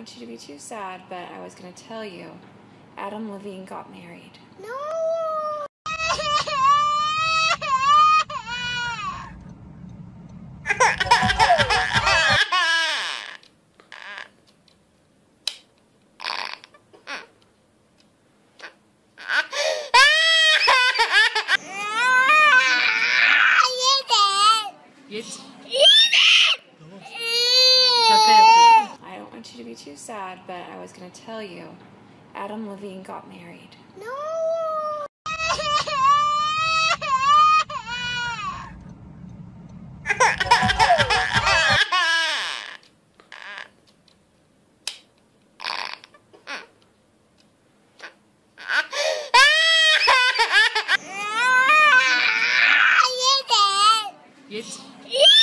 want you to be too sad, but I was going to tell you Adam Levine got married. No. Geç. too sad, but I was going to tell you Adam Levine got married. No! It's